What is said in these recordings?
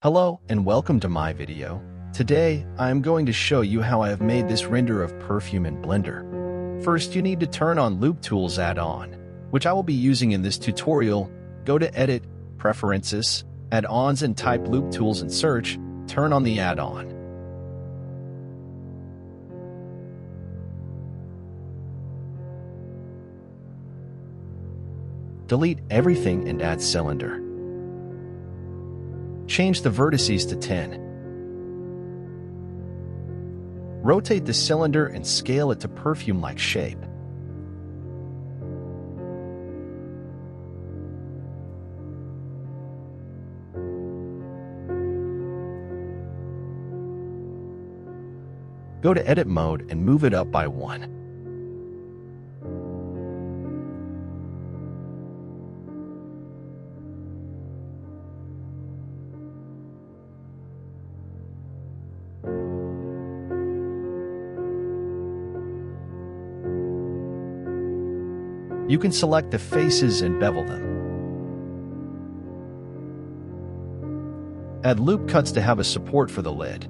Hello and welcome to my video. Today, I am going to show you how I have made this render of perfume in Blender. First, you need to turn on Loop Tools add-on, which I will be using in this tutorial. Go to Edit, Preferences, Add-ons and type Loop Tools in search, turn on the add-on. Delete everything and add cylinder. Change the vertices to 10. Rotate the cylinder and scale it to perfume-like shape. Go to Edit Mode and move it up by 1. You can select the faces and bevel them. Add loop cuts to have a support for the lid.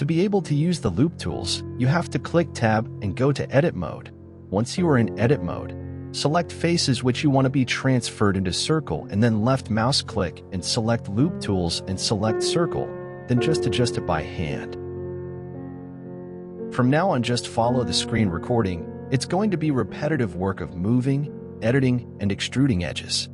To be able to use the loop tools, you have to click Tab and go to Edit Mode. Once you are in Edit Mode, select faces which you want to be transferred into Circle and then left mouse click and select Loop Tools and select Circle, then just adjust it by hand. From now on just follow the screen recording, it's going to be repetitive work of moving, editing, and extruding edges.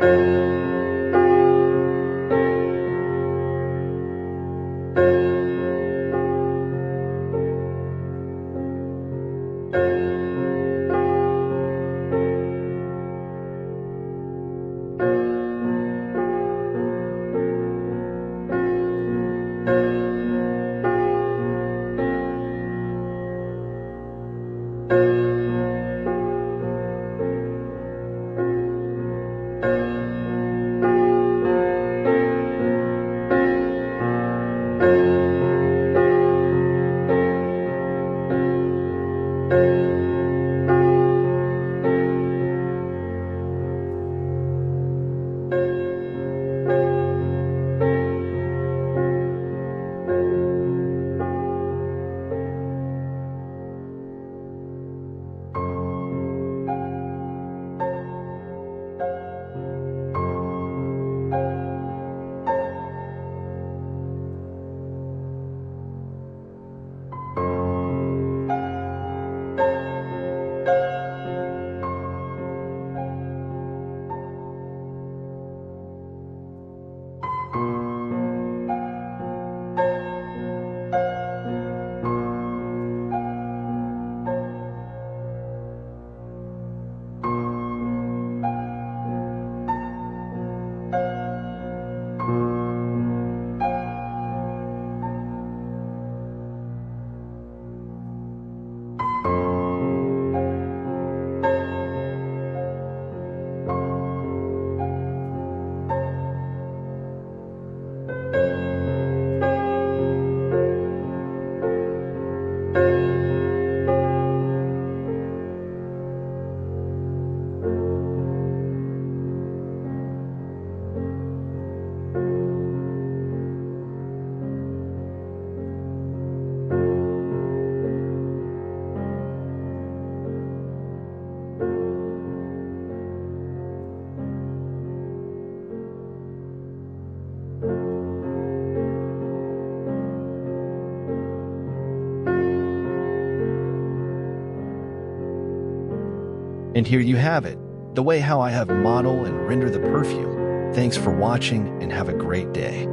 Música And here you have it, the way how I have model and render the perfume. Thanks for watching and have a great day.